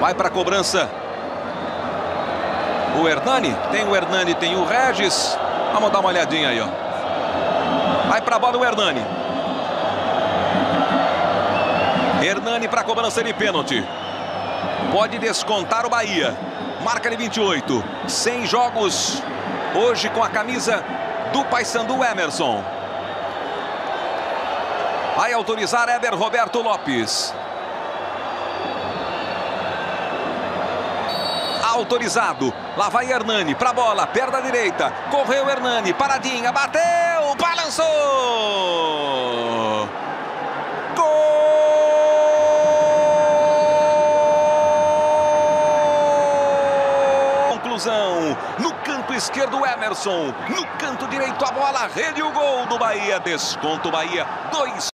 Vai para a cobrança. O Hernani. Tem o Hernani, tem o Regis. Vamos dar uma olhadinha aí, ó. Vai para a bola o Hernani. Hernani para a cobrança de pênalti. Pode descontar o Bahia. Marca de 28. 100 jogos hoje com a camisa do Paysandu Emerson. Vai autorizar Eber Roberto Lopes. Autorizado. Lá vai Hernani para a bola, perna direita. Correu Hernani, paradinha, bateu, balançou. conclusão. No canto esquerdo, Emerson. No canto direito, a bola. Rede o gol do Bahia. Desconto Bahia. Dois.